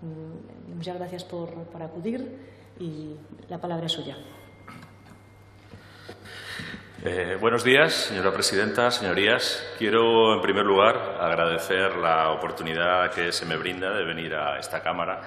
Mm, muchas gracias por, acudir y la palabra es suya. Eh, buenos días, señora presidenta, señorías. Quiero, en primer lugar, agradecer la oportunidad que se me brinda de venir a esta Cámara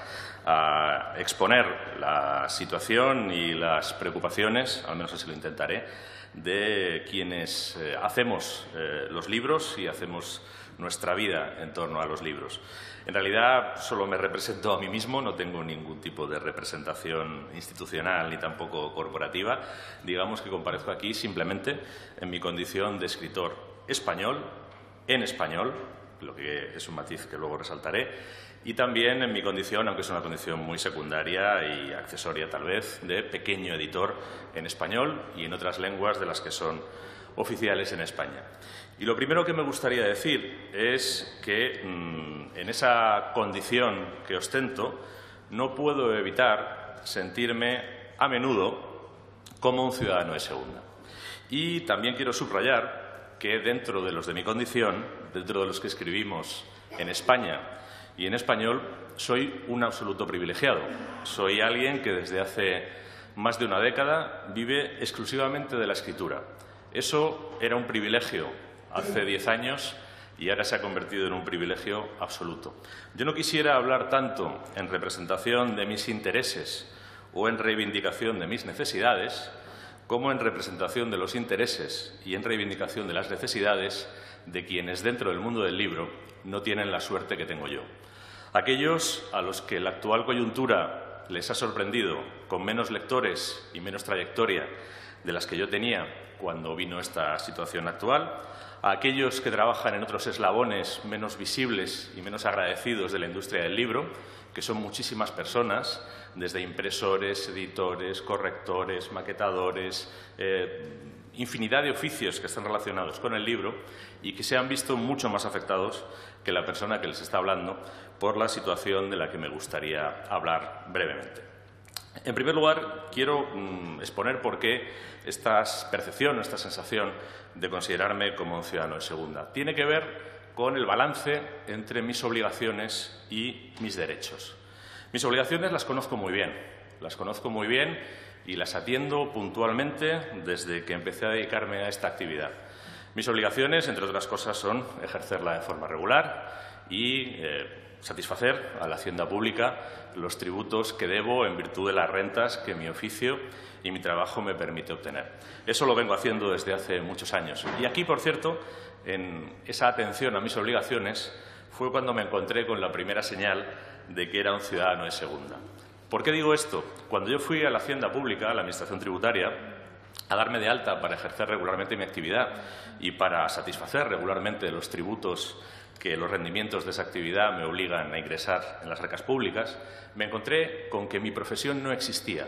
a exponer la situación y las preocupaciones, al menos así lo intentaré, de quienes eh, hacemos eh, los libros y hacemos nuestra vida en torno a los libros. En realidad solo me represento a mí mismo, no tengo ningún tipo de representación institucional ni tampoco corporativa. Digamos que comparezco aquí simplemente en mi condición de escritor español, en español, lo que es un matiz que luego resaltaré, y también en mi condición, aunque es una condición muy secundaria y accesoria tal vez, de pequeño editor en español y en otras lenguas de las que son oficiales en España. Y lo primero que me gustaría decir es que mm, en esa condición que ostento no puedo evitar sentirme a menudo como un ciudadano de segunda. Y también quiero subrayar que dentro de los de mi condición, dentro de los que escribimos en España y en español, soy un absoluto privilegiado. Soy alguien que desde hace más de una década vive exclusivamente de la escritura. Eso era un privilegio hace diez años y ahora se ha convertido en un privilegio absoluto. Yo no quisiera hablar tanto en representación de mis intereses o en reivindicación de mis necesidades, como en representación de los intereses y en reivindicación de las necesidades de quienes dentro del mundo del libro no tienen la suerte que tengo yo. Aquellos a los que la actual coyuntura les ha sorprendido con menos lectores y menos trayectoria de las que yo tenía cuando vino esta situación actual, a aquellos que trabajan en otros eslabones menos visibles y menos agradecidos de la industria del libro, que son muchísimas personas, desde impresores, editores, correctores, maquetadores, eh, infinidad de oficios que están relacionados con el libro y que se han visto mucho más afectados que la persona que les está hablando por la situación de la que me gustaría hablar brevemente. En primer lugar, quiero mm, exponer por qué esta percepción, esta sensación de considerarme como un ciudadano de segunda tiene que ver con el balance entre mis obligaciones y mis derechos. Mis obligaciones las conozco muy bien, las conozco muy bien y las atiendo puntualmente desde que empecé a dedicarme a esta actividad. Mis obligaciones, entre otras cosas, son ejercerla de forma regular y eh, satisfacer a la hacienda pública los tributos que debo en virtud de las rentas que mi oficio y mi trabajo me permite obtener. Eso lo vengo haciendo desde hace muchos años. Y aquí, por cierto, en esa atención a mis obligaciones fue cuando me encontré con la primera señal de que era un ciudadano de segunda. ¿Por qué digo esto? Cuando yo fui a la Hacienda Pública, a la Administración Tributaria, a darme de alta para ejercer regularmente mi actividad y para satisfacer regularmente los tributos que los rendimientos de esa actividad me obligan a ingresar en las arcas públicas, me encontré con que mi profesión no existía.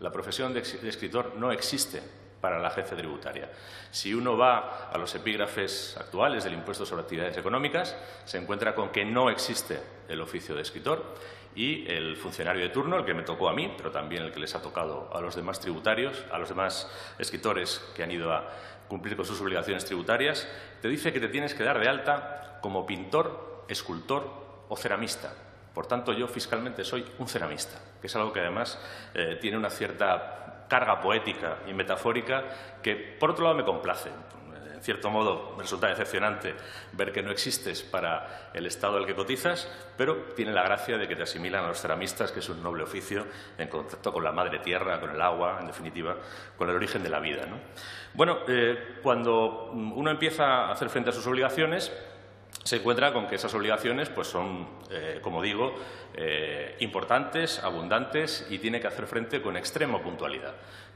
La profesión de escritor no existe para la agencia tributaria. Si uno va a los epígrafes actuales del impuesto sobre actividades económicas, se encuentra con que no existe el oficio de escritor y el funcionario de turno, el que me tocó a mí, pero también el que les ha tocado a los demás tributarios, a los demás escritores que han ido a cumplir con sus obligaciones tributarias, te dice que te tienes que dar de alta como pintor, escultor o ceramista. Por tanto, yo fiscalmente soy un ceramista, que es algo que además eh, tiene una cierta carga poética y metafórica que, por otro lado, me complace en cierto modo me resulta decepcionante ver que no existes para el estado al que cotizas, pero tiene la gracia de que te asimilan a los ceramistas, que es un noble oficio, en contacto con la madre tierra, con el agua, en definitiva, con el origen de la vida. Bueno, eh, cuando uno empieza a hacer frente a sus obligaciones, se encuentra con que esas obligaciones pues son, eh, como digo, eh, importantes, abundantes y tiene que hacer frente con extrema puntualidad.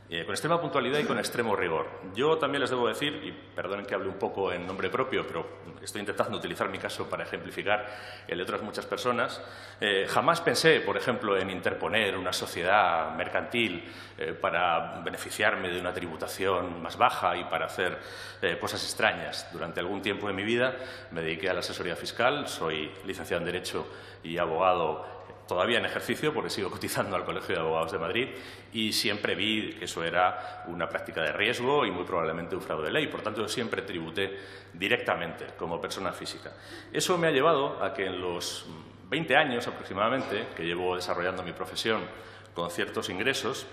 Eh, con extrema puntualidad y con extremo rigor. Yo también les debo decir, y perdonen que hable un poco en nombre propio, pero estoy intentando utilizar mi caso para ejemplificar el de otras muchas personas, eh, jamás pensé, por ejemplo, en interponer una sociedad mercantil eh, para beneficiarme de una tributación más baja y para hacer cosas extrañas. Durante algún tiempo de mi vida me dediqué a la asesoría fiscal, soy licenciado en Derecho y abogado todavía en ejercicio, porque sigo cotizando al Colegio de Abogados de Madrid, y siempre vi que eso era una práctica de riesgo y muy probablemente un fraude de ley. Por tanto, yo siempre tributé directamente como persona física. Eso me ha llevado a que en los 20 años aproximadamente que llevo desarrollando mi profesión con ciertos ingresos,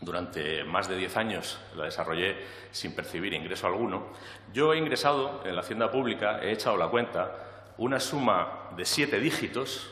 durante más de 10 años la desarrollé sin percibir ingreso alguno, yo he ingresado en la Hacienda Pública, he echado la cuenta, una suma de siete dígitos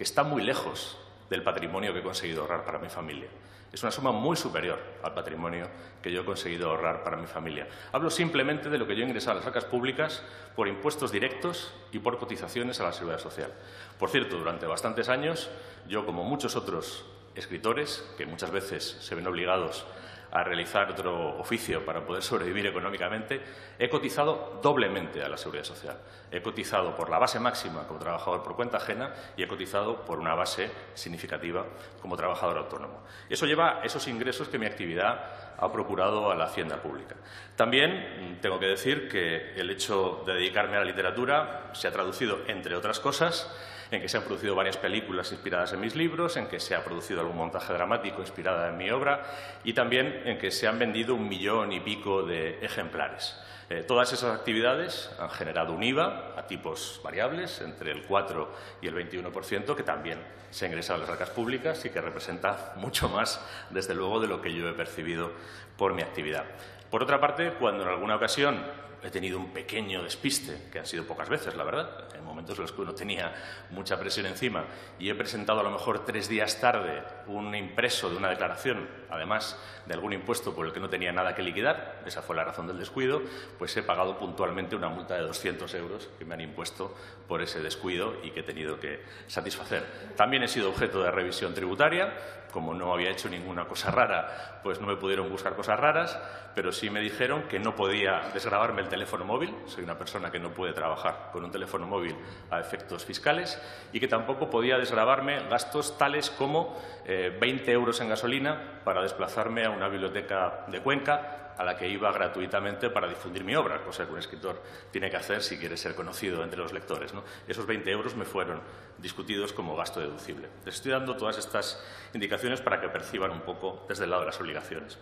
que está muy lejos del patrimonio que he conseguido ahorrar para mi familia. Es una suma muy superior al patrimonio que yo he conseguido ahorrar para mi familia. Hablo simplemente de lo que yo he ingresado a las arcas públicas por impuestos directos y por cotizaciones a la seguridad social. Por cierto, durante bastantes años, yo, como muchos otros escritores, que muchas veces se ven obligados a realizar otro oficio para poder sobrevivir económicamente, he cotizado doblemente a la seguridad social. He cotizado por la base máxima como trabajador por cuenta ajena y he cotizado por una base significativa como trabajador autónomo. Eso lleva esos ingresos que mi actividad ha procurado a la hacienda pública. También mm, tengo que decir que el hecho de dedicarme a la literatura se ha traducido, entre otras cosas, en que se han producido varias películas inspiradas en mis libros, en que se ha producido algún montaje dramático inspirado en mi obra y también en que se han vendido un millón y pico de ejemplares. Eh, todas esas actividades han generado un IVA a tipos variables, entre el 4 y el 21%, que también se ha ingresado a las arcas públicas y que representa mucho más, desde luego, de lo que yo he percibido por mi actividad. Por otra parte, cuando en alguna ocasión he tenido un pequeño despiste, que han sido pocas veces, la verdad, en momentos en los que uno tenía mucha presión encima, y he presentado a lo mejor tres días tarde un impreso de una declaración, además de algún impuesto por el que no tenía nada que liquidar, esa fue la razón del descuido, pues he pagado puntualmente una multa de 200 euros que me han impuesto por ese descuido y que he tenido que satisfacer. También he sido objeto de revisión tributaria, como no había hecho ninguna cosa rara, pues no me pudieron buscar cosas raras, pero sí me dijeron que no podía desgrabarme el teléfono móvil, soy una persona que no puede trabajar con un teléfono móvil a efectos fiscales, y que tampoco podía desgrabarme gastos tales como 20 eh, euros en gasolina para desplazarme a una biblioteca de Cuenca a la que iba gratuitamente para difundir mi obra, cosa que un escritor tiene que hacer si quiere ser conocido entre los lectores. Esos 20 euros me fueron discutidos como gasto deducible. Les estoy dando todas estas indicaciones para que perciban un poco desde el lado de las obligaciones.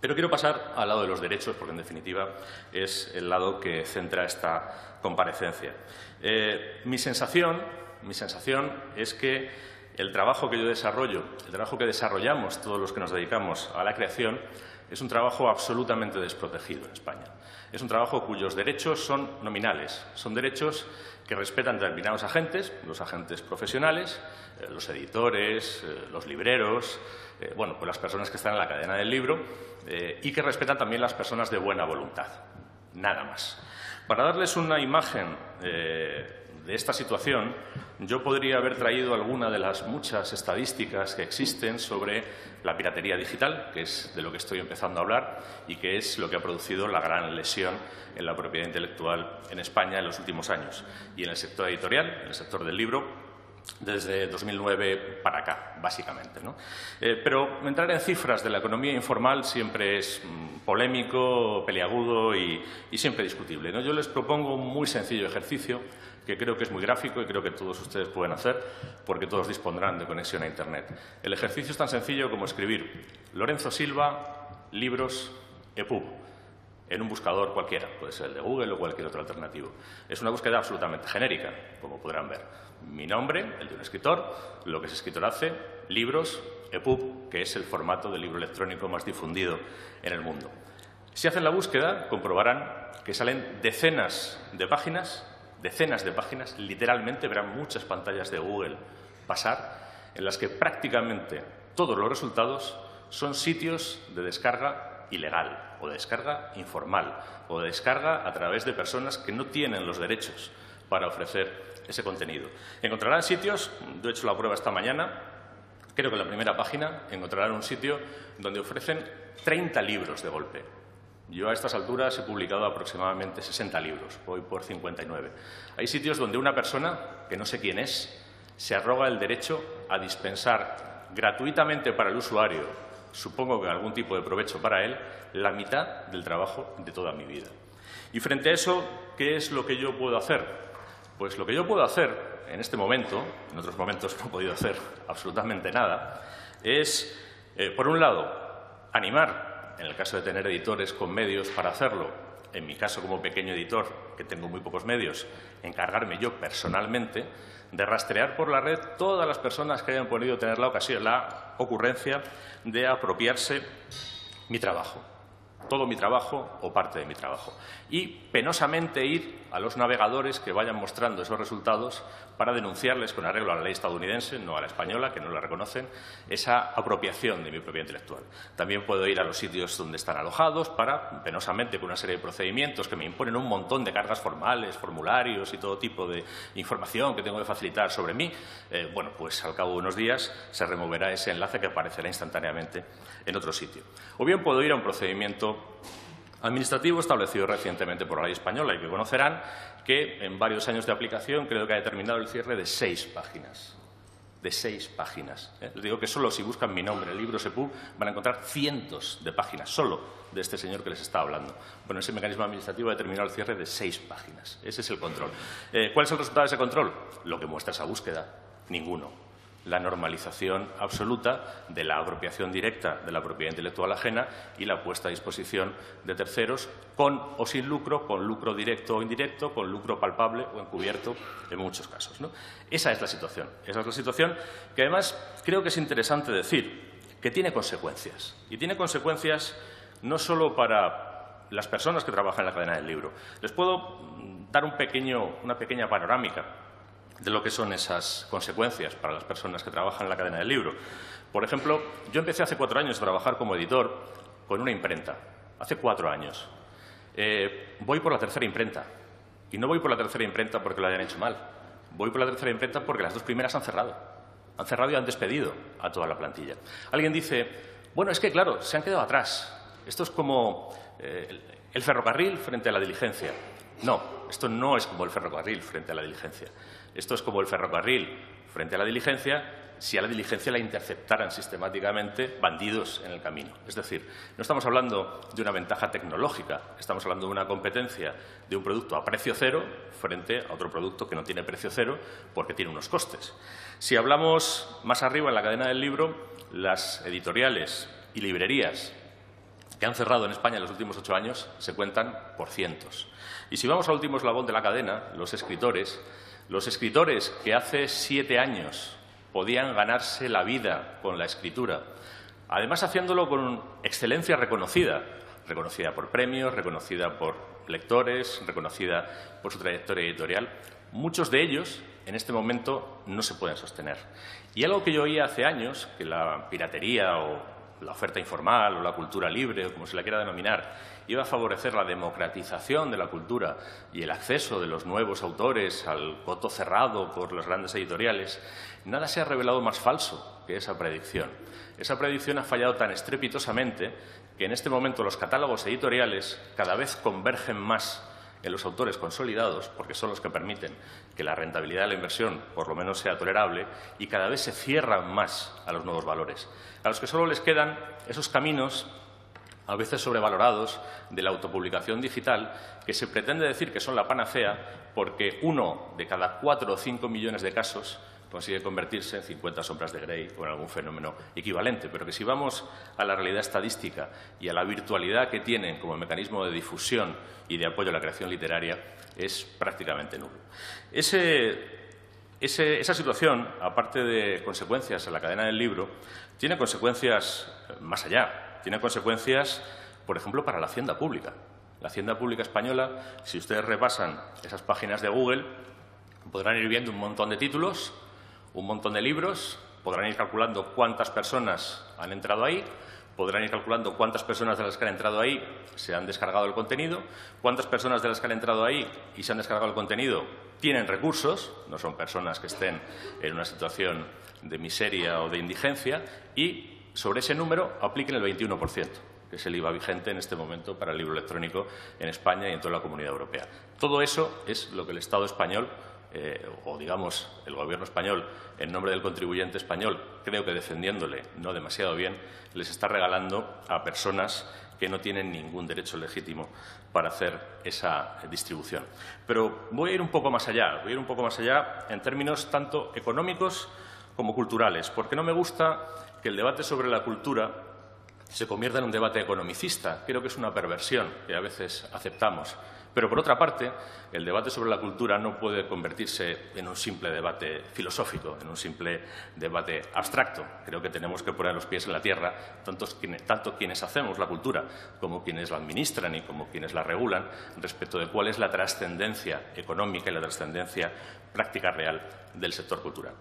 Pero quiero pasar al lado de los derechos, porque en definitiva es el lado que centra esta comparecencia. Eh, mi, sensación, mi sensación es que el trabajo que yo desarrollo, el trabajo que desarrollamos todos los que nos dedicamos a la creación, es un trabajo absolutamente desprotegido en España. Es un trabajo cuyos derechos son nominales, son derechos que respetan determinados agentes, los agentes profesionales, eh, los editores, eh, los libreros, eh, bueno, pues las personas que están en la cadena del libro y que respetan también las personas de buena voluntad. Nada más. Para darles una imagen de esta situación, yo podría haber traído alguna de las muchas estadísticas que existen sobre la piratería digital, que es de lo que estoy empezando a hablar y que es lo que ha producido la gran lesión en la propiedad intelectual en España en los últimos años. Y en el sector editorial, en el sector del libro, desde 2009 para acá, básicamente. Eh, pero entrar en cifras de la economía informal siempre es mm, polémico, peliagudo y, siempre discutible. ¿no? Yo les propongo un muy sencillo ejercicio que creo que es muy gráfico y creo que todos ustedes pueden hacer porque todos dispondrán de conexión a Internet. El ejercicio es tan sencillo como escribir Lorenzo Silva, libros, EPUB, en un buscador cualquiera, puede ser el de Google o cualquier otro alternativo. Es una búsqueda absolutamente genérica, como podrán ver. Mi nombre, el de un escritor, lo que ese escritor hace, libros, EPUB, que es el formato de libro electrónico más difundido en el mundo. Si hacen la búsqueda, comprobarán que salen decenas de páginas decenas de páginas, literalmente verán muchas pantallas de Google pasar, en las que prácticamente todos los resultados son sitios de descarga ilegal o de descarga informal o de descarga a través de personas que no tienen los derechos para ofrecer ese contenido. Encontrarán sitios, yo he hecho la prueba esta mañana, creo que en la primera página encontrarán un sitio donde ofrecen 30 libros de golpe. Yo a estas alturas he publicado aproximadamente 60 libros, voy por 59. Hay sitios donde una persona, que no sé quién es, se arroga el derecho a dispensar gratuitamente para el usuario, supongo que algún tipo de provecho para él, la mitad del trabajo de toda mi vida. Y frente a eso, ¿qué es lo que yo puedo hacer? Pues lo que yo puedo hacer en este momento, en otros momentos no he podido hacer absolutamente nada, es, eh, por un lado, animar en el caso de tener editores con medios para hacerlo, en mi caso como pequeño editor, que tengo muy pocos medios, encargarme yo personalmente de rastrear por la red todas las personas que hayan podido tener la ocasión, la ocurrencia de apropiarse mi trabajo todo mi trabajo o parte de mi trabajo. Y penosamente ir a los navegadores que vayan mostrando esos resultados para denunciarles con arreglo a la ley estadounidense, no a la española, que no la reconocen, esa apropiación de mi propiedad intelectual. También puedo ir a los sitios donde están alojados para, penosamente, con una serie de procedimientos que me imponen un montón de cargas formales, formularios y todo tipo de información que tengo que facilitar sobre mí, eh, bueno, pues al cabo de unos días se removerá ese enlace que aparecerá instantáneamente en otro sitio. O bien puedo ir a un procedimiento administrativo establecido recientemente por la ley española y que conocerán que en varios años de aplicación creo que ha determinado el cierre de seis páginas. De seis páginas. ¿eh? Les digo que solo si buscan mi nombre, el libro SEPU, van a encontrar cientos de páginas, solo de este señor que les está hablando. Bueno, ese mecanismo administrativo ha determinado el cierre de seis páginas. Ese es el control. Eh, ¿Cuál es el resultado de ese control? Lo que muestra esa búsqueda. Ninguno la normalización absoluta de la apropiación directa de la propiedad intelectual ajena y la puesta a disposición de terceros con o sin lucro, con lucro directo o indirecto, con lucro palpable o encubierto en muchos casos. Esa es la situación. Esa es la situación que además creo que es interesante decir que tiene consecuencias. Y tiene consecuencias no solo para las personas que trabajan en la cadena del libro. Les puedo dar un pequeño, una pequeña panorámica de lo que son esas consecuencias para las personas que trabajan en la cadena del libro. Por ejemplo, yo empecé hace cuatro años a trabajar como editor con una imprenta, hace cuatro años. Eh, voy por la tercera imprenta. Y no voy por la tercera imprenta porque lo hayan hecho mal. Voy por la tercera imprenta porque las dos primeras han cerrado. Han cerrado y han despedido a toda la plantilla. Alguien dice, bueno, es que claro, se han quedado atrás. Esto es como eh, el ferrocarril frente a la diligencia. No, esto no es como el ferrocarril frente a la diligencia. Esto es como el ferrocarril frente a la diligencia si a la diligencia la interceptaran sistemáticamente bandidos en el camino. Es decir, no estamos hablando de una ventaja tecnológica, estamos hablando de una competencia de un producto a precio cero frente a otro producto que no tiene precio cero porque tiene unos costes. Si hablamos más arriba en la cadena del libro, las editoriales y librerías que han cerrado en España en los últimos ocho años se cuentan por cientos. Y si vamos al último eslabón de la cadena, los escritores, los escritores que hace siete años podían ganarse la vida con la escritura, además haciéndolo con excelencia reconocida, reconocida por premios, reconocida por lectores, reconocida por su trayectoria editorial, muchos de ellos en este momento no se pueden sostener. Y algo que yo oía hace años, que la piratería o la oferta informal o la cultura libre o como se la quiera denominar, iba a favorecer la democratización de la cultura y el acceso de los nuevos autores al coto cerrado por las grandes editoriales, nada se ha revelado más falso que esa predicción. Esa predicción ha fallado tan estrepitosamente que en este momento los catálogos editoriales cada vez convergen más en los autores consolidados, porque son los que permiten que la rentabilidad de la inversión por lo menos sea tolerable, y cada vez se cierran más a los nuevos valores. A los que solo les quedan esos caminos a veces sobrevalorados, de la autopublicación digital, que se pretende decir que son la panacea porque uno de cada cuatro o cinco millones de casos consigue convertirse en 50 sombras de Grey o en algún fenómeno equivalente, pero que si vamos a la realidad estadística y a la virtualidad que tienen como mecanismo de difusión y de apoyo a la creación literaria, es prácticamente nulo. esa situación, aparte de consecuencias en la cadena del libro, tiene consecuencias más allá. Tiene consecuencias, por ejemplo, para la hacienda pública. La hacienda pública española, si ustedes repasan esas páginas de Google, podrán ir viendo un montón de títulos un montón de libros, podrán ir calculando cuántas personas han entrado ahí, podrán ir calculando cuántas personas de las que han entrado ahí se han descargado el contenido, cuántas personas de las que han entrado ahí y se han descargado el contenido tienen recursos, no son personas que estén en una situación de miseria o de indigencia, y sobre ese número apliquen el 21%, que es el IVA vigente en este momento para el libro electrónico en España y en toda la comunidad europea. Todo eso es lo que el Estado español eh, o digamos el gobierno español, en nombre del contribuyente español, creo que defendiéndole no demasiado bien, les está regalando a personas que no tienen ningún derecho legítimo para hacer esa distribución. Pero voy a ir un poco más allá, voy a ir un poco más allá en términos tanto económicos como culturales, porque no me gusta que el debate sobre la cultura se convierta en un debate economicista. Creo que es una perversión que a veces aceptamos. Pero, por otra parte, el debate sobre la cultura no puede convertirse en un simple debate filosófico, en un simple debate abstracto. Creo que tenemos que poner los pies en la tierra, tanto, quienes hacemos la cultura como quienes la administran y como quienes la regulan, respecto de cuál es la trascendencia económica y la trascendencia práctica real del sector cultural.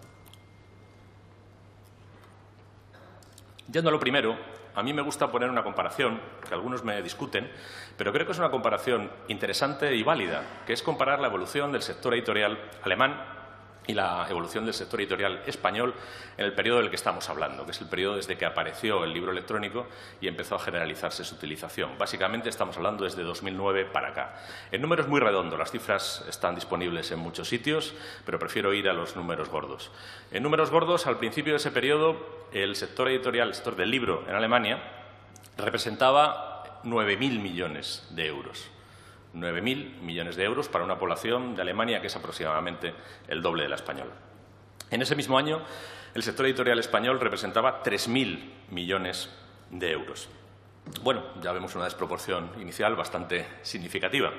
Yendo a lo primero, a mí me gusta poner una comparación, que algunos me discuten, pero creo que es una comparación interesante y válida, que es comparar la evolución del sector editorial alemán y la evolución del sector editorial español en el periodo del que estamos hablando, que es el periodo desde que apareció el libro electrónico y empezó a generalizarse su utilización. Básicamente estamos hablando desde 2009 para acá. El número es muy redondo, las cifras están disponibles en muchos sitios, pero prefiero ir a los números gordos. En números gordos, al principio de ese periodo, el sector editorial, el sector del libro en Alemania, representaba 9.000 millones de euros. 9.000 millones de euros para una población de Alemania que es aproximadamente el doble de la española. En ese mismo año, el sector editorial español representaba 3.000 millones de euros. Bueno, ya vemos una desproporción inicial bastante significativa.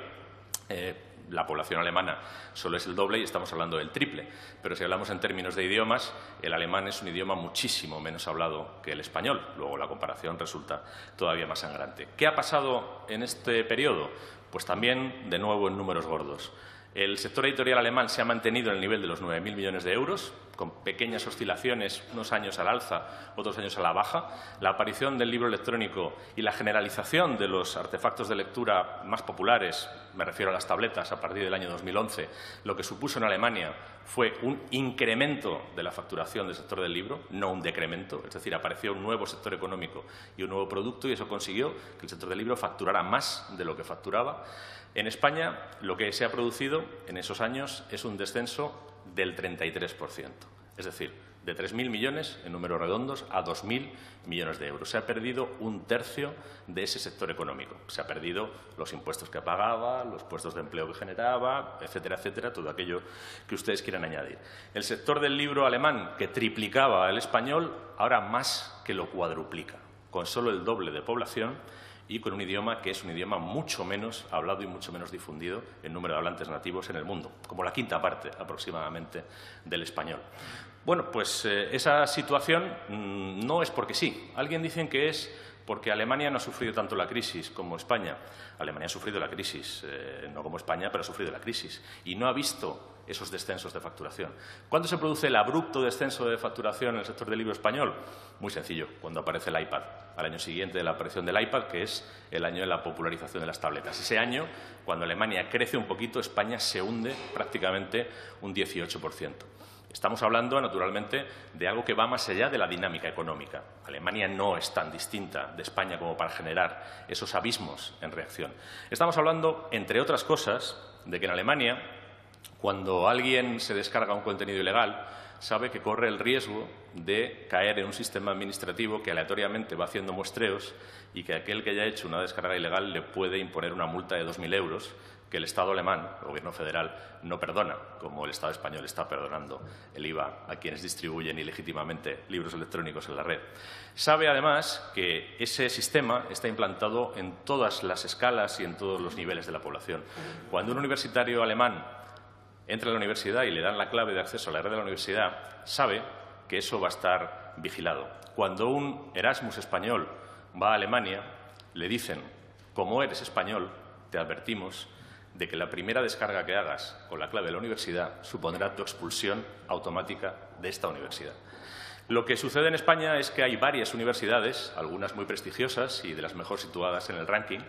Eh, la población alemana solo es el doble y estamos hablando del triple. Pero si hablamos en términos de idiomas, el alemán es un idioma muchísimo menos hablado que el español. Luego la comparación resulta todavía más sangrante. ¿Qué ha pasado en este periodo? Pues también, de nuevo, en números gordos. El sector editorial alemán se ha mantenido en el nivel de los 9.000 millones de euros, con pequeñas oscilaciones, unos años al alza, otros años a la baja. La aparición del libro electrónico y la generalización de los artefactos de lectura más populares, me refiero a las tabletas, a partir del año 2011, lo que supuso en Alemania fue un incremento de la facturación del sector del libro, no un decremento, es decir, apareció un nuevo sector económico y un nuevo producto y eso consiguió que el sector del libro facturara más de lo que facturaba. En España, lo que se ha producido en esos años es un descenso del 33%, es decir, de 3.000 millones, en números redondos, a 2.000 millones de euros. Se ha perdido un tercio de ese sector económico. Se ha perdido los impuestos que pagaba, los puestos de empleo que generaba, etcétera, etcétera, todo aquello que ustedes quieran añadir. El sector del libro alemán, que triplicaba el español, ahora más que lo cuadruplica, con solo el doble de población y con un idioma que es un idioma mucho menos hablado y mucho menos difundido en número de hablantes nativos en el mundo, como la quinta parte aproximadamente del español. Bueno, pues eh, esa situación mm, no es porque sí. Alguien dice que es porque Alemania no ha sufrido tanto la crisis como España. Alemania ha sufrido la crisis, eh, no como España, pero ha sufrido la crisis y no ha visto esos descensos de facturación. ¿Cuándo se produce el abrupto descenso de facturación en el sector del libro español? Muy sencillo, cuando aparece el iPad, al año siguiente de la aparición del iPad, que es el año de la popularización de las tabletas. Ese año, cuando Alemania crece un poquito, España se hunde prácticamente un 18%. Estamos hablando, naturalmente, de algo que va más allá de la dinámica económica. Alemania no es tan distinta de España como para generar esos abismos en reacción. Estamos hablando, entre otras cosas, de que en Alemania cuando alguien se descarga un contenido ilegal, sabe que corre el riesgo de caer en un sistema administrativo que aleatoriamente va haciendo muestreos y que aquel que haya hecho una descarga ilegal le puede imponer una multa de 2.000 euros que el Estado alemán, el Gobierno federal, no perdona, como el Estado español está perdonando el IVA a quienes distribuyen ilegítimamente libros electrónicos en la red. Sabe, además, que ese sistema está implantado en todas las escalas y en todos los niveles de la población. Cuando un universitario alemán entra a la universidad y le dan la clave de acceso a la red de la universidad, sabe que eso va a estar vigilado. Cuando un Erasmus español va a Alemania, le dicen, como eres español, te advertimos de que la primera descarga que hagas con la clave de la universidad supondrá tu expulsión automática de esta universidad. Lo que sucede en España es que hay varias universidades, algunas muy prestigiosas y de las mejor situadas en el ranking,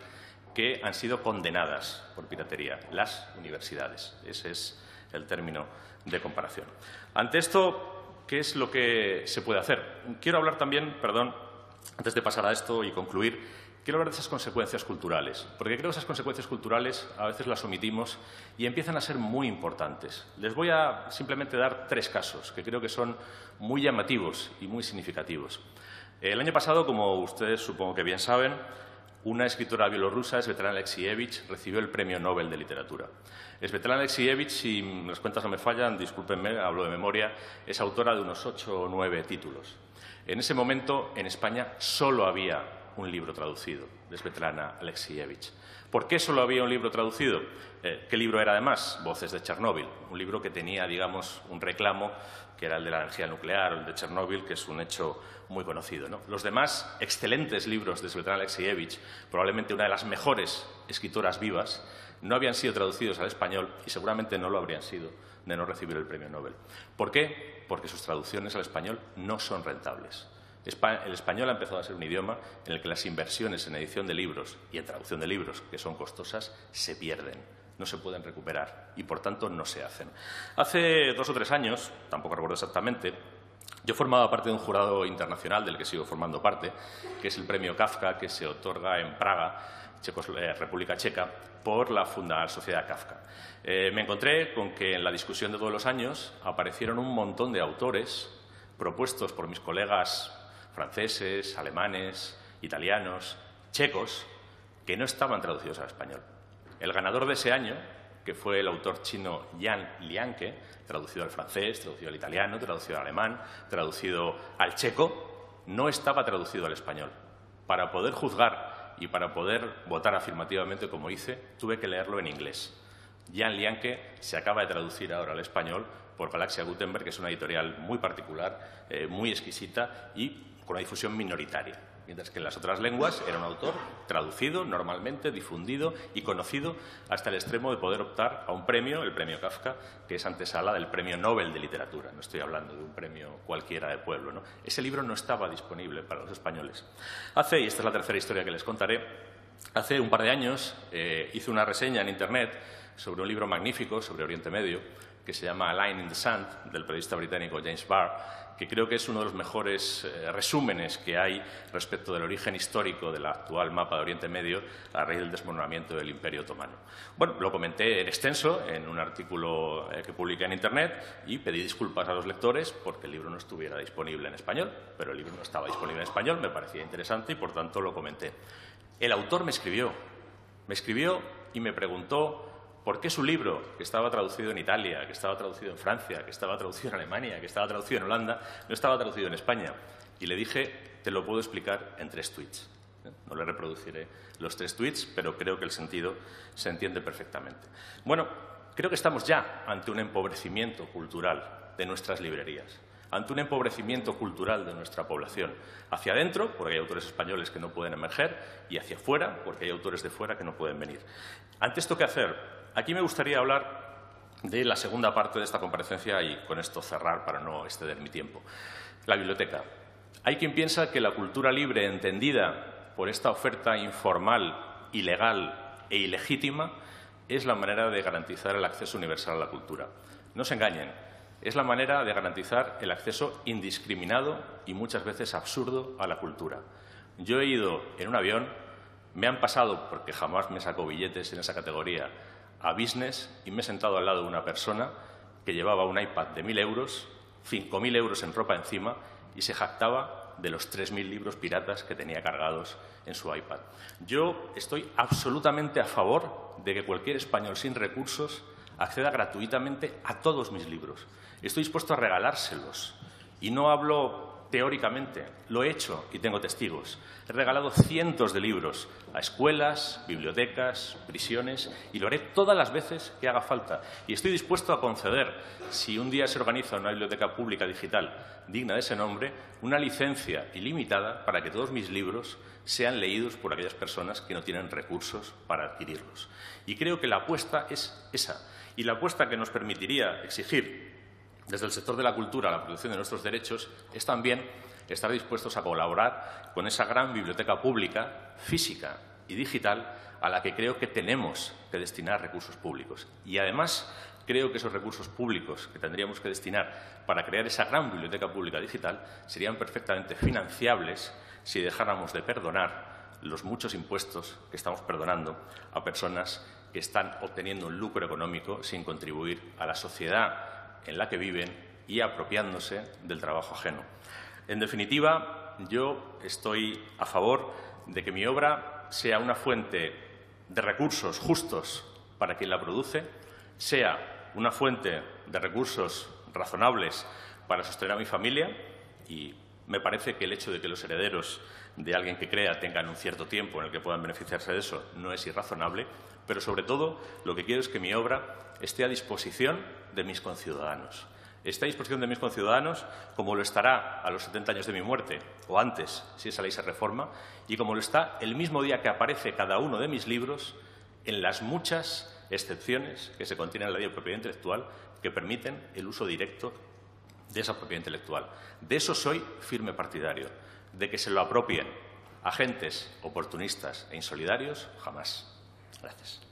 que han sido condenadas por piratería, las universidades. Ese es el término de comparación. Ante esto, ¿qué es lo que se puede hacer? Quiero hablar también, perdón, antes de pasar a esto y concluir, quiero hablar de esas consecuencias culturales, porque creo que esas consecuencias culturales a veces las omitimos y empiezan a ser muy importantes. Les voy a simplemente dar tres casos que creo que son muy llamativos y muy significativos. El año pasado, como ustedes supongo que bien saben, una escritora bielorrusa, Svetlana Alexievich, recibió el Premio Nobel de Literatura. Svetlana Alexievich, si las cuentas no me fallan, discúlpenme, hablo de memoria, es autora de unos ocho o nueve títulos. En ese momento, en España, solo había un libro traducido de Svetlana Alexievich. ¿Por qué solo había un libro traducido? Eh, ¿Qué libro era además? Voces de Chernóbil, un libro que tenía, digamos, un reclamo que era el de la energía nuclear o el de Chernóbil, que es un hecho muy conocido. Los demás excelentes libros de Svetlana Alexievich, probablemente una de las mejores escritoras vivas, no habían sido traducidos al español y seguramente no lo habrían sido de no recibir el premio Nobel. ¿Por qué? Porque sus traducciones al español no son rentables. El español ha empezado a ser un idioma en el que las inversiones en edición de libros y en traducción de libros, que son costosas, se pierden, no se pueden recuperar y, por tanto, no se hacen. Hace dos o tres años, tampoco recuerdo exactamente, yo formaba parte de un jurado internacional del que sigo formando parte, que es el premio Kafka, que se otorga en Praga, eh, República Checa, por la Fundación Sociedad Kafka. Eh, me encontré con que en la discusión de todos los años aparecieron un montón de autores propuestos por mis colegas franceses, alemanes, italianos, checos, que no estaban traducidos al español. El ganador de ese año, que fue el autor chino Jan Lianke, traducido al francés, traducido al italiano, traducido al alemán, traducido al checo, no estaba traducido al español. Para poder juzgar y para poder votar afirmativamente como hice, tuve que leerlo en inglés. Jan Lianke se acaba de traducir ahora al español por Galaxia Gutenberg, que es una editorial muy particular, eh, muy exquisita y con una difusión minoritaria, mientras que en las otras lenguas era un autor traducido, normalmente difundido y conocido hasta el extremo de poder optar a un premio, el premio Kafka, que es antesala del premio Nobel de Literatura. No estoy hablando de un premio cualquiera de pueblo. ¿no? Ese libro no estaba disponible para los españoles. Hace, y esta es la tercera historia que les contaré, hace un par de años eh, hice una reseña en Internet sobre un libro magnífico sobre Oriente Medio que se llama A Line in the Sand, del periodista británico James Barr, que creo que es uno de los mejores eh, resúmenes que hay respecto del origen histórico del actual mapa de Oriente Medio a raíz del desmoronamiento del Imperio Otomano. Bueno, lo comenté en extenso en un artículo eh, que publiqué en Internet y pedí disculpas a los lectores porque el libro no estuviera disponible en español, pero el libro no estaba disponible en español, me parecía interesante y por tanto lo comenté. El autor me escribió, me escribió y me preguntó ¿Por qué su libro, que estaba traducido en Italia, que estaba traducido en Francia, que estaba traducido en Alemania, que estaba traducido en Holanda, no estaba traducido en España? Y le dije, te lo puedo explicar en tres tweets. No le reproduciré los tres tweets, pero creo que el sentido se entiende perfectamente. Bueno, creo que estamos ya ante un empobrecimiento cultural de nuestras librerías ante un empobrecimiento cultural de nuestra población. Hacia adentro, porque hay autores españoles que no pueden emerger, y hacia afuera, porque hay autores de fuera que no pueden venir. Ante esto, ¿qué hacer? Aquí me gustaría hablar de la segunda parte de esta comparecencia y con esto cerrar para no exceder mi tiempo. La biblioteca. Hay quien piensa que la cultura libre entendida por esta oferta informal, ilegal e ilegítima es la manera de garantizar el acceso universal a la cultura. No se engañen, es la manera de garantizar el acceso indiscriminado y muchas veces absurdo a la cultura. Yo he ido en un avión, me han pasado, porque jamás me sacó billetes en esa categoría, a business y me he sentado al lado de una persona que llevaba un iPad de mil euros, 5.000 euros en ropa encima y se jactaba de los 3.000 libros piratas que tenía cargados en su iPad. Yo estoy absolutamente a favor de que cualquier español sin recursos acceda gratuitamente a todos mis libros. Estoy dispuesto a regalárselos. Y no hablo teóricamente, lo he hecho y tengo testigos. He regalado cientos de libros a escuelas, bibliotecas, prisiones y lo haré todas las veces que haga falta. Y estoy dispuesto a conceder, si un día se organiza una biblioteca pública digital digna de ese nombre, una licencia ilimitada para que todos mis libros sean leídos por aquellas personas que no tienen recursos para adquirirlos. Y creo que la apuesta es esa. Y la apuesta que nos permitiría exigir desde el sector de la cultura la protección de nuestros derechos es también estar dispuestos a colaborar con esa gran biblioteca pública, física y digital, a la que creo que tenemos que destinar recursos públicos. Y además creo que esos recursos públicos que tendríamos que destinar para crear esa gran biblioteca pública digital serían perfectamente financiables si dejáramos de perdonar los muchos impuestos que estamos perdonando a personas que están obteniendo un lucro económico sin contribuir a la sociedad en la que viven y apropiándose del trabajo ajeno. En definitiva, yo estoy a favor de que mi obra sea una fuente de recursos justos para quien la produce, sea una fuente de recursos razonables para sostener a mi familia y Me parece que el hecho de que los herederos de alguien que crea tengan un cierto tiempo en el que puedan beneficiarse de eso no es irrazonable, pero sobre todo lo que quiero es que mi obra esté a disposición de mis conciudadanos. Esté a disposición de mis conciudadanos como lo estará a los 70 años de mi muerte o antes, si esa ley se reforma, y como lo está el mismo día que aparece cada uno de mis libros en las muchas excepciones que se contienen en la ley de propiedad intelectual que permiten el uso directo de esa propiedad intelectual. De eso soy firme partidario, de que se lo apropien agentes oportunistas e insolidarios, jamás. Gracias.